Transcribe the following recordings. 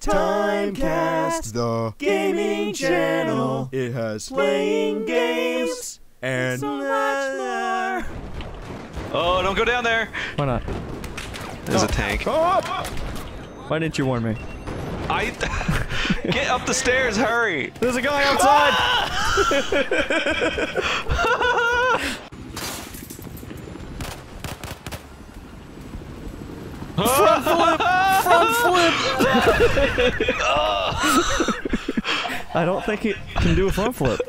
Timecast, the gaming channel. It has playing games and so much more. Oh, don't go down there. Why not? There's a tank. Oh, oh, oh. Why didn't you warn me? I get up the stairs. Hurry. There's a guy outside! I don't think it can do a front flip.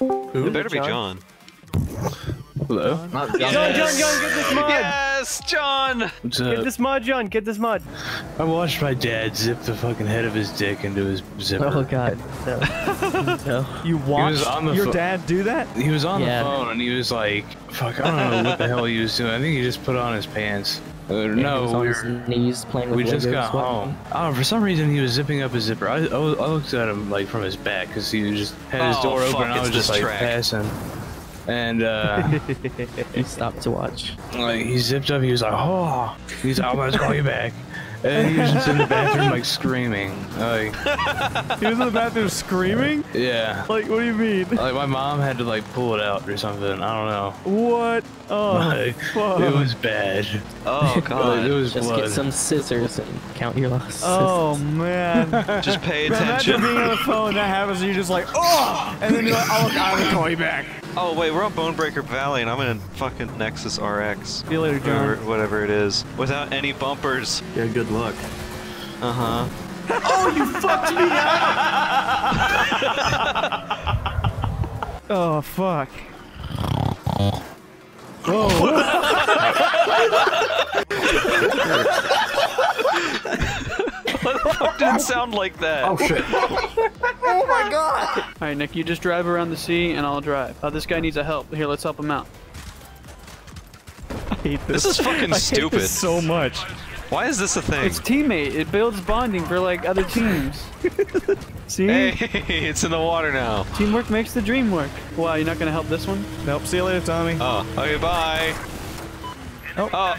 It better be John. Hello? Not John, John, John, get this mud! Yes, John. What's Get this mud, John, get this mud! I watched my dad zip the fucking head of his dick into his zipper. Oh god. No. no. You watched on the your dad do that? He was on Yeah. the phone and he was like, fuck, I don't know what the hell he was doing. I think he just put on his pants. Uh, Yeah, he no, was we on his were- knees playing with we just Legos got while- home. I for some reason he was zipping up his zipper. I, I, I looked at him like from his back because he was just had his Oh, door fuck, open and I was just like track. passing. And uh, He stopped to watch. like he zipped up, he was like, oh, he's like, I'm gonna call you back. And he was just in the bathroom like screaming. Like, He was in the bathroom screaming? yeah. Like, what do you mean? Like my mom had to like pull it out or something. I don't know. What? Oh, Like, fuck. it was bad. Oh Like, it God. was Just blood. get some scissors and count your losses. Oh, man. Just pay attention. Imagine being on the phone, that happens, and you're just like, oh! And then you're like, oh, I'm gonna call you back. Oh wait, we're on Bonebreaker Valley, and I'm in fucking Nexus RX. See you later, Whatever, John. whatever it is, without any bumpers. Yeah, good luck. Uh huh. Oh, you fucked me up! oh, fuck. Didn't sound like that. Oh shit. Oh my god! Alright, Nick, you just drive around the sea and I'll drive. Oh, this guy needs a help. Here, let's help him out. I hate This this. is fucking I hate stupid. this so much. Why is this a thing? It's teammate. It builds bonding for like other teams. See? Hey, it's in the water now. Teamwork makes the dream work. Wow, you're not gonna help this one? Nope, see you later, Tommy. Oh, okay, bye. Oh. Oh.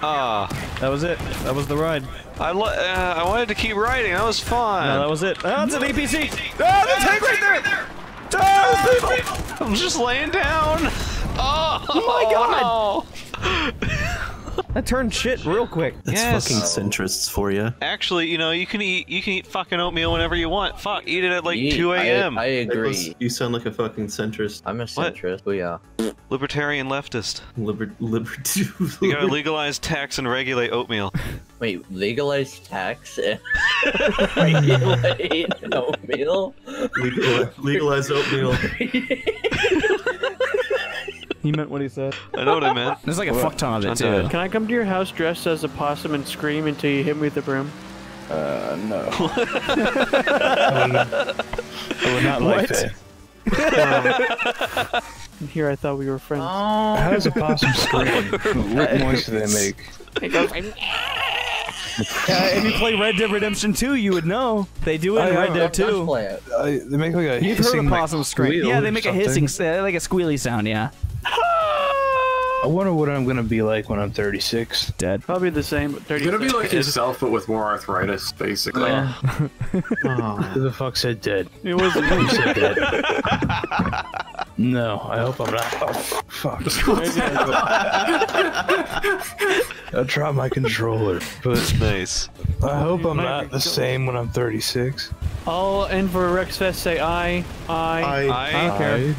Ah. That was it. That was the ride. I lo- uh, I wanted to keep riding. That was fun. No, that was it. Oh, it's an APC! Oh, the tank right there! Oh, people! I'm just laying down. Oh, oh my God. no. That turned shit real quick. That's Yes. fucking centrists for you. Actually, you know, you can eat you can eat fucking oatmeal whenever you want. Fuck, eat it at like Ye- 2 a.m. I, agree. You sound like a fucking centrist. I'm a centrist, but yeah. Libertarian leftist. Liber liberty. You gotta legalize tax and regulate oatmeal. Wait, legalize tax and regulate oatmeal? legalize, legalize oatmeal. He meant what he said. I know what I meant. There's like a fuck ton of it, too. Can I come to your house dressed as a possum and scream until you hit me with a broom? Uh, no. I would not like What? that. And here I thought we were friends. How does a possum scream? what noise do they make? Uh, if you play Red Dead Redemption 2, you would know. They do it in Red know. Dead 2. Play it. Uh, they make like a You've heard hissing, a like, possum scream. Yeah, they make a hissing, s- uh, like a squealy sound, yeah. I wonder what I'm gonna be like when I'm 36. Dead. Probably the same, but 30 You're gonna be like yourself, but with more arthritis, basically. Oh, Who the fuck said dead? It wasn't Who me. said dead? no, I hope I'm not. Oh, fuck. I dropped my controller, but Nice. I hope I'm not the same when I'm 36. All in for Wreckfest say I, I. I, I, don't care.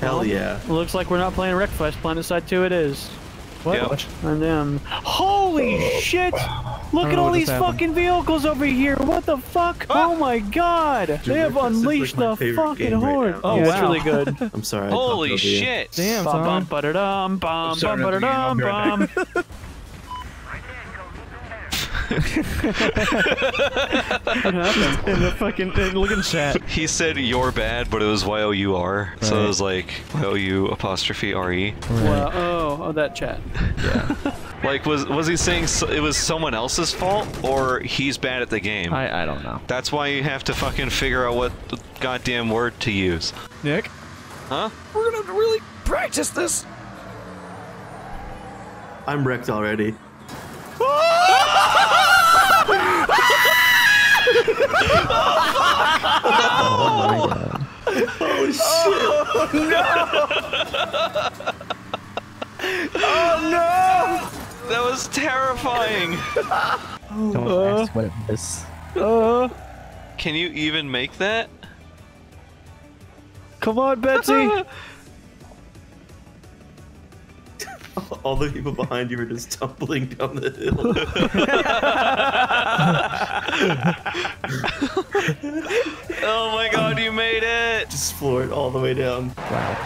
hell yeah. Looks like we're not playing Wreckfest. PlanetSide 2 it is. Yep. And them. Holy oh. shit! Look at all these happened. fucking vehicles over here. What the fuck? Oh my god! they have Wreckfest is, like, unleashed the fucking game right horde. Oh, yeah, it's really good. I'm sorry. Holy talked over you. shit. Damn, bum bum Tom. ba-da-dum bum bum nothing, ba-da-dum right bum. What happened? In the fucking, uh, look in chat. He said you're bad, but it was Y O U R, so Right. it was like Y O U apostrophe R E. Wow. Oh, oh, that chat. Like, was was he saying it was someone else's fault, or he's bad at the game? I, I don't know. That's why you have to fucking figure out what goddamn word to use. Nick? Huh? We're gonna really practice this! I'm wrecked already. oh, oh, oh, shit! Oh, no! oh, no! That was terrifying. Don't ask what it is. Uh, Can you even make that? come on, Betsy. All the people behind you are just tumbling down the hill. Oh my god, you made it! just floored all the way down. Wow.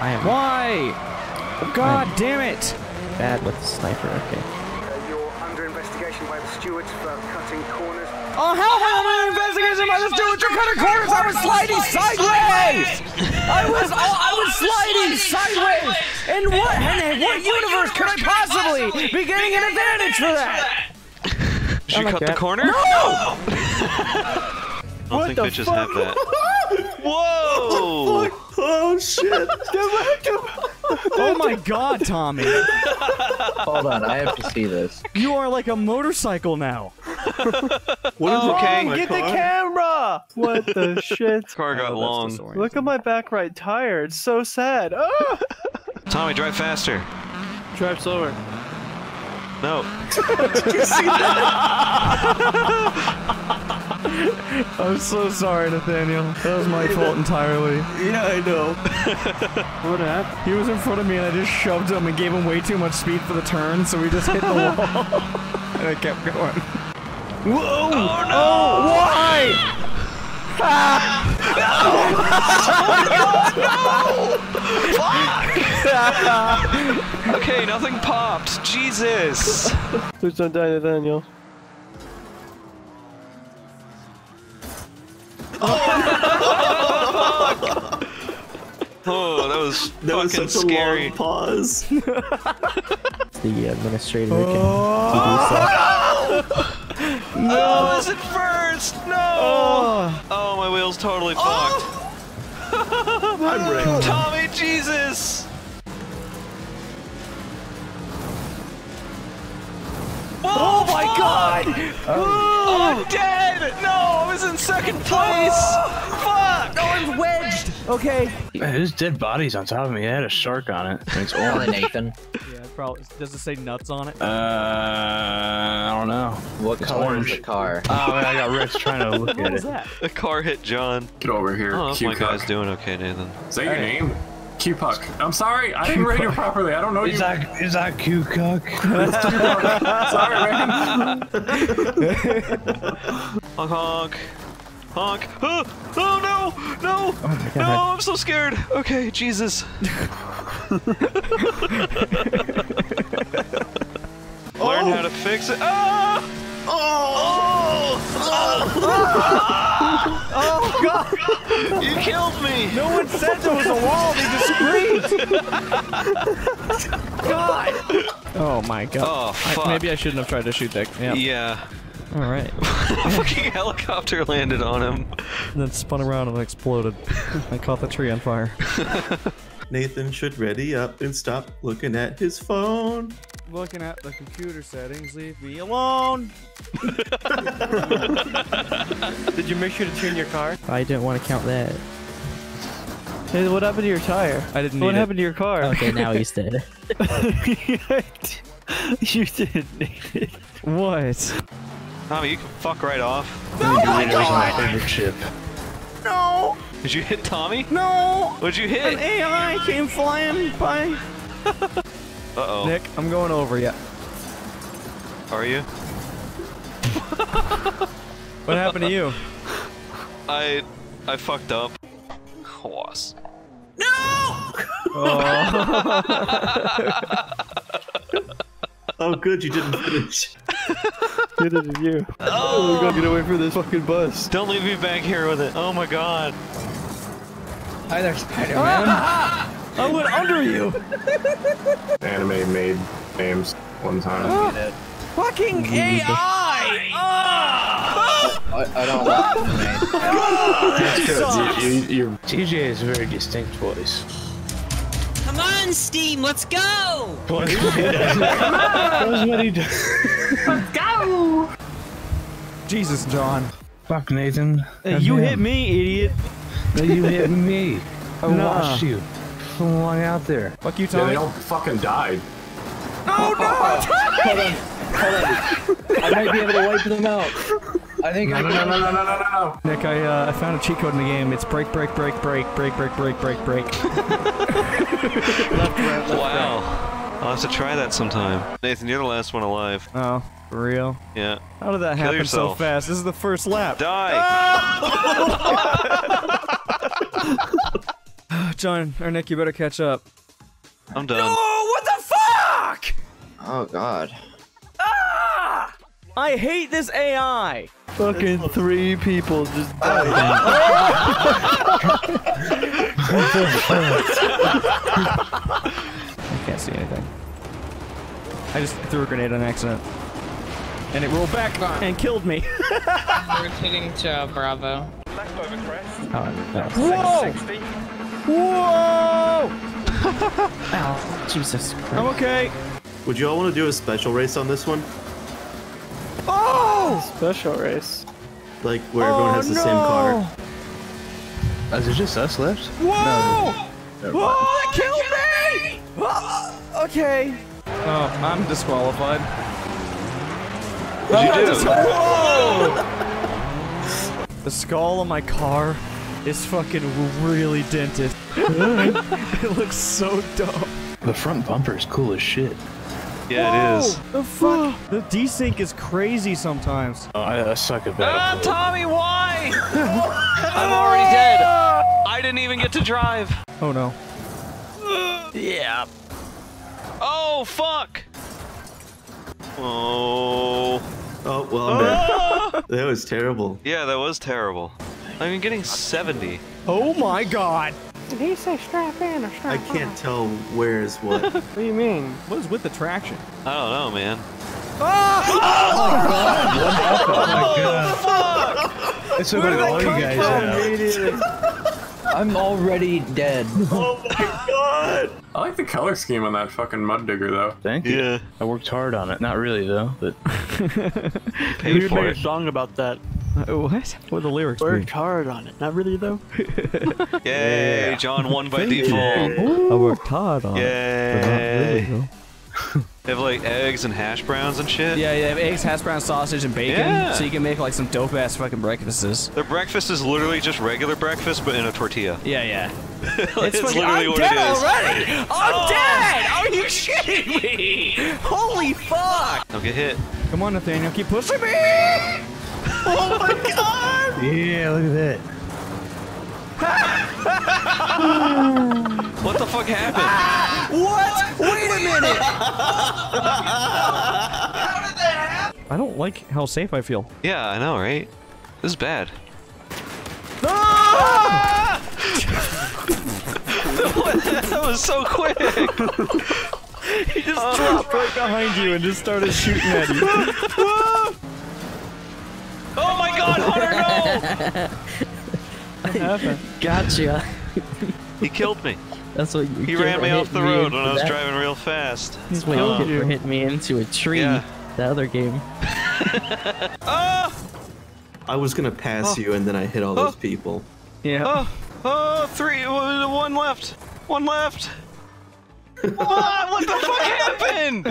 I am Why? God damn it! Bad with the sniper. Okay. You're under investigation by the stewards for cutting corners. Oh hell no! My investigation by the stewards are cutting corners. I was sliding sideways. I was oh, I was sliding sideways. In what in what universe could I possibly be getting an advantage for that? Did you oh like cut the corner? No! I don't think the bitches fuck? have that. Whoa! Oh shit! Oh my God, Tommy! Hold on, I have to see this. You are like a motorcycle now. What is oh, okay. wrong with my Get the camera. What the shit? Car got oh, long. Look at my back right tire. It's so sad. Oh! Tommy, drive faster. Drive slower. No. Did you see that? I'm so sorry, Nathaniel. That was my fault entirely. Yeah, I know. What happened? He was in front of me and I just shoved him and gave him way too much speed for the turn, so we just hit the wall. and I kept going. Whoa! Oh, oh no! why? Oh, Okay, nothing popped. Jesus. Please don't die, Nathaniel. Oh, oh that was That was fucking such scary. a long pause. The uh, administrator oh. can Oh. No, was it first? No. Oh. oh, my wheel's totally oh. fucked. I'm ready. Tommy, Jesus. God! Oh, I'm dead. No, I was in second place. Fuck. No, I'm wedged! Okay. Man, His dead bodies on top of me. It had a shark on it. It's Come on. Nathan. Yeah, probably. Does it say nuts on it? Uh, I don't know. What It's color orange. is the car? Oh, man, I got Rex trying to look What at was it. that? The car hit John. Get over here, don't know my guy's Cuck. doing okay, Nathan. Is that your name? Q Puck. I'm sorry, I didn't read you properly. I don't know you. Is that is that cute cock? Sorry, man. Honk honk. Honk. Oh, oh no! No! my no! I'm so scared. Okay, Jesus. Learn how to fix it. Ah! Oh! Oh god! You killed me! No one said there was a wall, they just screamed! god! Oh my god. Oh, fuck. maybe I shouldn't have tried to shoot that. Yeah. Yeah. Alright. A fucking helicopter landed on him. And then spun around and exploded. I caught the tree on fire. Nathan should ready up and stop looking at his phone. Looking at the computer settings, leave me alone! Did you make sure to tune your car? I didn't want to count that. Hey, what happened to your tire? I didn't What need it. happened to your car? Okay, now he's dead. you didn't need it. What? Tommy, you can fuck right off. Oh my god! My favorite ship. No! Did you hit Tommy? No! What'd you hit? An? AI came flying by. Uh-oh. Nick, I'm going over you. Are you? What happened to you? I... I fucked up. Horse. No! Oh, good, you didn't finish. Neither did you. Oh, we gotta get away from this fucking bus. Don't leave me back here with it. Oh my god. Hi there, Spider-Man. I went under you! Anime made names one time. Fucking AI! Ah! I, I don't like You, you, you, TJ has a very distinct voice. Come on, Steam, let's go! What he does. That's what he does. Jesus, John. Fuck Nathan. Hey, you hit me, idiot. me. You hit me. I Nah. watched you flying out there. Fuck you, Yeah, Tommy. they all fucking died. Oh no! Hold on. Hold on. I might be able to wipe them out. I think No, I no, can. no, no, no, no, no, no. Nick, I uh, I found a cheat code in the game. It's break, break, break, break, break, break, break, break, break. Wow. I'll have to try that sometime. Nathan, you're the last one alive. Oh, for real? Yeah. How did that Kill happen so fast? This is the first lap. Die! John or Nick, you better catch up. I'm done. Oh, what the fuck? Oh god. Ah! I hate this AI. Fucking three people just died. I can't see anything. I just threw a grenade on accident. And it rolled back and killed me. Rotating to uh, Bravo. Oh, Whoa! Whoa! Ow, oh, Jesus Christ. I'm okay. Would you all want to do a special race on this one? Oh! special race. Like where everyone has the oh, same car? Is it just us left? Whoa! Whoa! It killed me! Oh, okay. Oh, I'm disqualified. What'd you oh, do? Whoa! The skull on my car is fucking really dented. it looks so dumb. The front bumper is cool as shit. Yeah, it is. The fuck? The desync is crazy sometimes. Oh, I, I suck at that. Ah, Tommy, why? I'm already dead. I didn't even get to drive. Oh no. Yeah. Oh, fuck. Oh. Oh well, I'm dead. That was terrible. Yeah, that was terrible. I'm getting 70. Oh my god. Did he say strap in or strap I can't tell where is what. What do you mean? What is with the traction? I don't know, man. oh my It took like all you guys out. I'm already dead. Oh my god! I like the color scheme on that fucking mud digger though. Thank you. Yeah. I worked hard on it. Not really though, but Paid We for made a song about that. What? What the lyrics? be? Worked hard on it. Not really though. Yay, John won by default. I worked hard on Yay. They have like eggs and hash browns and shit. Yeah, yeah, eggs, hash brown, sausage, and bacon. Yeah. So you can make like some dope ass fucking breakfasts. Their breakfast is literally just regular breakfast, but in a tortilla. Yeah, yeah. it's fucking- literally I'm what dead it is. already. I'm oh. dead. Are you shitting me? Holy fuck! Don't get hit. Come on, Nathaniel, keep pushing me. Oh my god! yeah, look at that. What the fuck happened? What? Wait a minute. I don't like how safe I feel. Yeah, I know, right? This is bad. Ah! that was so quick. He just dropped right behind you and just started shooting at you. Hunter! Gotcha. He killed me. That's what you He ran me off the me road into when I was that. driving real fast. That's what Oh. you get for hitting me into a tree. Yeah. The other game. Ah! I was gonna pass ah. you and then I hit all those ah. people. Yeah. Oh, oh, three, one left. One left. What the fuck happened?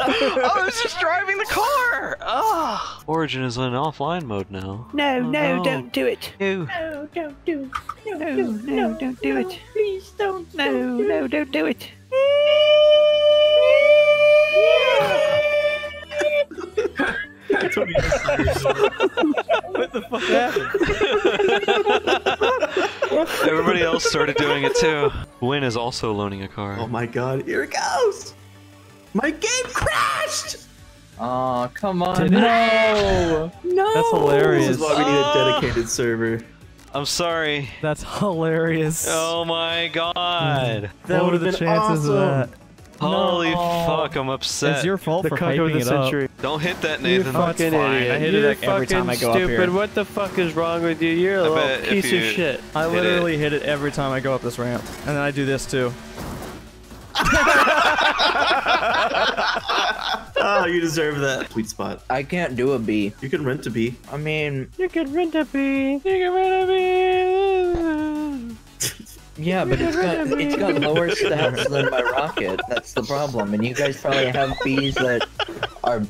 I was just driving the car. Ah. Origin is in offline mode now. No, no, no. don't do it. Ew. No, don't do it. No, no, no, don't do it. Please don't. No, no, don't do it. What the fuck happened? Everybody else started doing it too. Win is also loaning a car. Oh my god, here it goes! My game crashed! Aw, come on. Did? No! No. That's hilarious. This hilarious. is why we need a Ah. dedicated server. I'm sorry. That's hilarious. Oh my god. what are would've the been chances of awesome. that? Holy fuck, I'm upset. It's your fault The for cuck of hyping the it up. century. Don't hit that, You Nathan. fucking fine. idiot. I hit it You're like every time I fucking go up stupid. here. What the fuck is wrong with you? You're a I little piece of shit. I hit it- literally hit it every time I go up this ramp, and then I do this too. Ah, you deserve that. Sweet spot. I can't do a B. You can rent a B. I mean, You can rent a B. You can rent a bee. Yeah, but it's got it's got lower stats than my rocket. That's the problem. And you guys probably have bees that are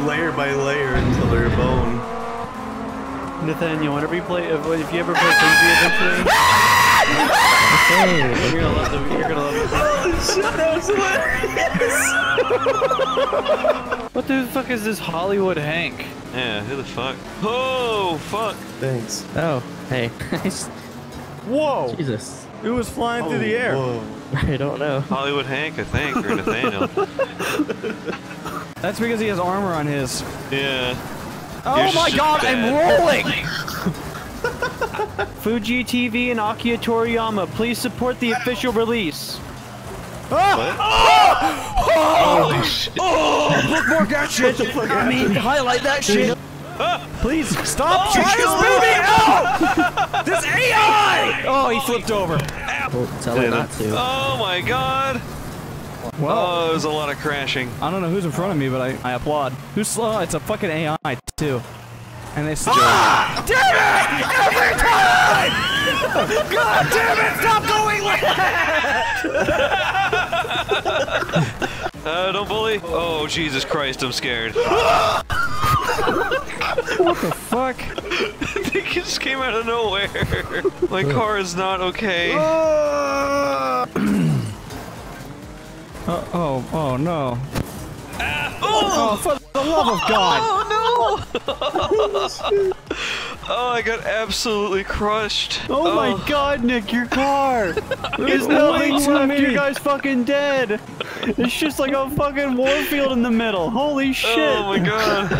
layer by layer until they're bone. Nathaniel, whenever you play, if, if you ever play Frenzy eventually, you're gonna love the, you're gonna love the oh, What the fuck is this Hollywood Hank? Yeah, who the fuck? Oh, fuck. Thanks. Oh, hey. Whoa! Jesus. It was flying through the oh, air. I don't know. Hollywood Hank, I think, or Nathaniel. That's because he has armor on his. yeah. Oh Yours is my god, bad. I'm rolling! Fuji TV and Akira Toriyama, please support the official release. Ah! Ah! Holy ah! shit. Oh, bookmark that shit! I mean, highlight that shit! Please stop trying to spin me out! This AI! Oh, he flipped over. Well, tell her not to. Oh my god! oh, there's a lot of crashing. I don't know who's in front of me, but I, I applaud. Who's slow? It's a fucking AI, too. And they still. Ah! Damn it! Every time! God damn it! Stop going left! Uh, don't bully. Oh, Jesus Christ, I'm scared. what the fuck? they just came out of nowhere. My car is not okay. Uh, oh, oh no. Oh, for the love of God! Oh no! oh, I got absolutely crushed. Oh, my oh. god, Nick, your car! There's nothing left, you guys fucking dead! It's just like a fucking warfield in the middle. Holy oh shit! Oh my god.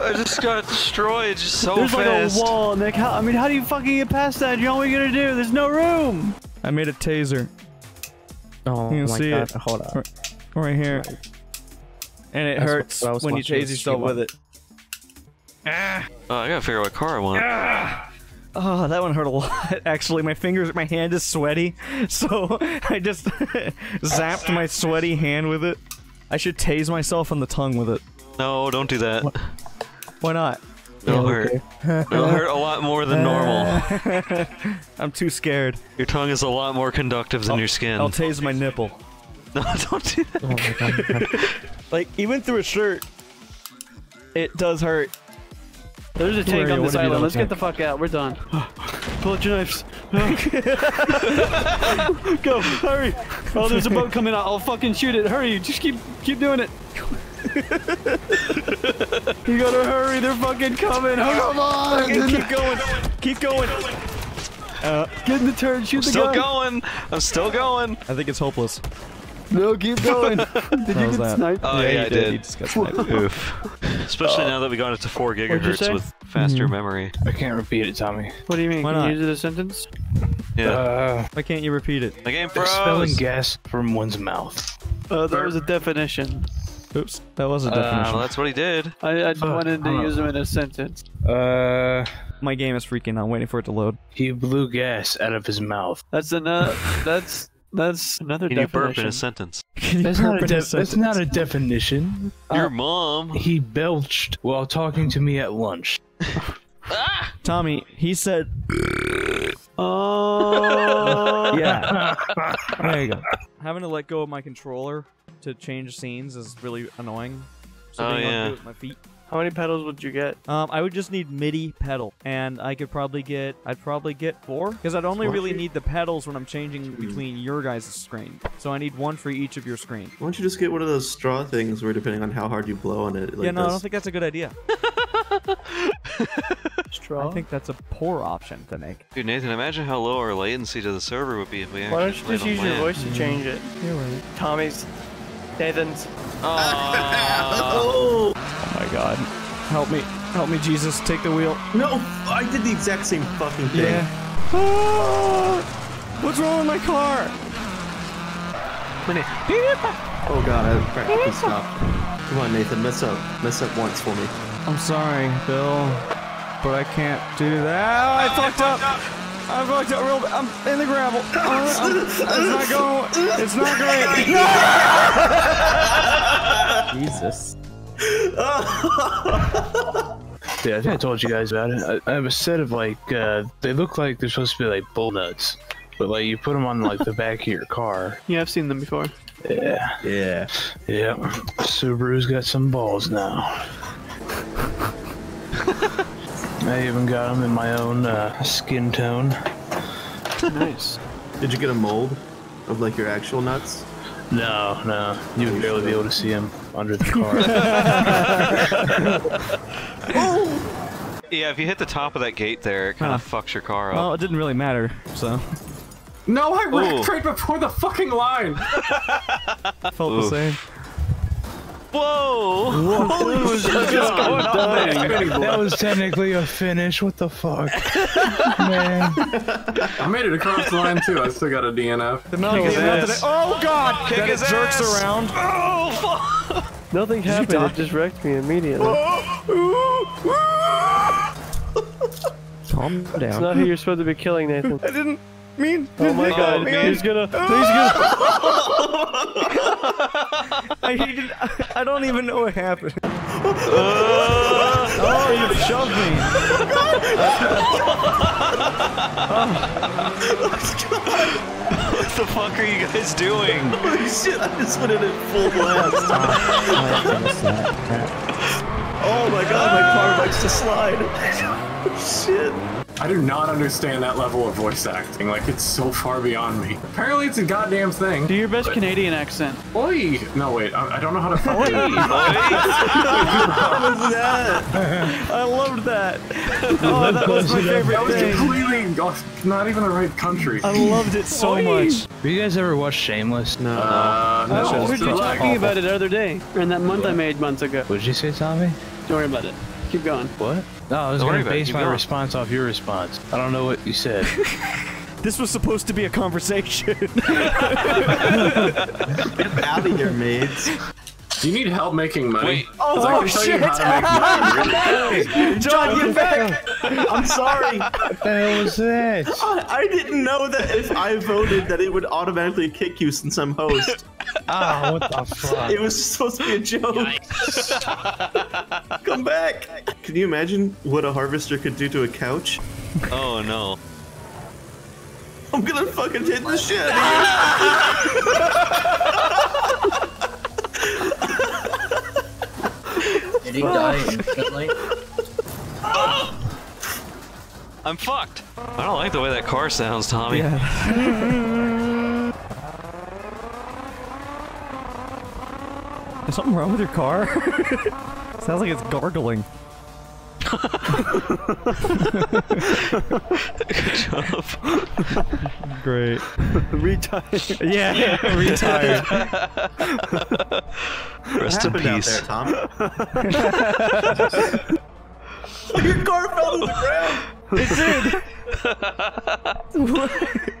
I just got destroyed just so There's fast. like a wall, Nick. How, I mean, how do you fucking get past that? You know what you gonna do? There's no room! I made a taser. Oh You can my see god. it. Hold on. Right here. And it That's hurts what I was when you watching tase yourself with on. it. Ah! Oh, I gotta figure out what car I want. Oh, that one hurt a lot. Actually, my fingers, my hand is sweaty, so I just zapped my sweaty hand with it. I should tase myself on the tongue with it. No, don't do that. Why not? It'll hurt. It'll hurt a lot more than normal. I'm too scared. Your tongue is a lot more conductive than your skin. I'll tase my nipple. no, don't do that. Like, even through a shirt, it does hurt. There's a tank on this island. Let's get the fuck out. We're done. Pull out your knives. Go, hurry. Oh, there's a boat coming out. I'll fucking shoot it. Hurry. Just keep keep doing it. you gotta hurry. They're fucking coming. Come on. keep going. Keep going. Uh, get in the turn. Shoot the Still guy. going. I'm still going. I think it's hopeless. No, keep going. did you get that? sniped? Oh, yeah, you I did. You just got sniped. Oof. Especially now that we got it to 4 gigahertz with faster Mhm. memory. I can't repeat it, Tommy. What do you mean? Why Can not? you use it as a sentence? Yeah. Uh, Why can't you repeat it? the game expelling froze. gas from one's mouth. Uh, that was a definition. Oops, that was a Uh, definition. well, that's what he did. I, I Uh, wanted to hold use on. them in a sentence. Uh, My game is freaking out, waiting for it to load. he blew gas out of his mouth. That's enough. that's that's another Can you definition. burp in a sentence? Can you That's burp not, a in a def- that's not a definition. Your uh, mom. He belched while talking to me at lunch. Ah! Tommy, he said. Oh. yeah. There you go. Having to let go of my controller to change scenes is really annoying. So Oh, being able to yeah. with my feet. How many pedals would you get? Um, I would just need MIDI pedal, and I could probably get, I'd probably get four, because I'd only Four? really need the pedals when I'm changing between your guys' screen. So I need one for each of your screen. Why don't you just get one of those straw things where depending on how hard you blow on it, it like yeah, no, I don't think that's a good idea. Straw? I think that's a poor option to make. Dude, Nathan, imagine how low our latency to the server would be if we actually Why don't you just on use your land. voice to change it? You're right. Tommy's, Nathan's. Oh. Oh my god. Help me. Help me, Jesus. Take the wheel. No, I did the exact same fucking thing. Yeah. Ah! What's wrong with my car? Oh god, I practically stopped. Come on, Nathan, mess up. Mess up once for me. I'm sorry, Bill, but I can't do that. Oh, I fucked up. I fucked up real bad. I'm in the gravel. I'm- I'm- it's not going. It's not great. Jesus. Yeah, I think I told you guys about it. I, I have a set of like, uh, they look like they're supposed to be like bull nuts. but like you put them on like the back of your car. Yeah, I've seen them before. Yeah. Yeah. Yep. Subaru's got some balls now. I even got them in my own uh, skin tone. Nice. Did you get a mold of like your actual nuts? No, no, you would barely be able to see them under the car. Yeah, if you hit the top of that gate there, it kind of fucks your car up. Well, it didn't really matter, so No, I wrecked Ooh. right before the fucking line. felt Oof. the same. Whoa! What was just going on there? that was technically a finish. What the fuck, man? I made it across the line too. I still got a DNF. The Metal Gear ass. Oh god! Kick Then it his jerks ass. around. Oh, fuck! Nothing happened. It just wrecked me immediately. Oh. Calm It's down. not who you're supposed to be killing, Nathan. I didn't mean. Oh my god, man. he's gonna, he's gonna. I, he I don't even know what happened. Uh, Oh, you shoved me. what the fuck are you guys doing? Holy shit, I just went in at full blast. oh my god, my car likes to slide. shit. I do not understand that level of voice acting. Like it's so far beyond me. Apparently, it's a goddamn thing. Do your best Canadian accent. Oi! No wait, I, I don't know how to fucking. What was that? I loved that. Oh, that was my favorite that favorite was thing. completely oh, not even the right country. I loved it so much. Have you guys ever watched Shameless? No. Uh, no. we were it's just like- talking about it the other day, or in that month I made months ago. What'd you say, Tommy? Don't worry about it. Keep going. What? No, I was gonna base my going. response off your response. I don't know what you said. This was supposed to be a conversation. Get out of here, maids. Do you need help making money? Wait. 'Cause I oh shit! You money, really. John, get back! I'm sorry. what the hell was that? I, I didn't know that if I voted that it would automatically kick you since I'm host. Ah, what the fuck? It was supposed to be a joke. Come back. Can you imagine what a harvester could do to a couch? Oh no. I'm gonna fucking hit the shit out Did he die instantly? I'm fucked. I don't like the way that car sounds, Tommy. Is something wrong with your car? Sounds like it's gargling. Good job. Great. Retired. Yeah, yeah, retired. Rest in What out peace. there, Tom? Your car fell to the ground. It did.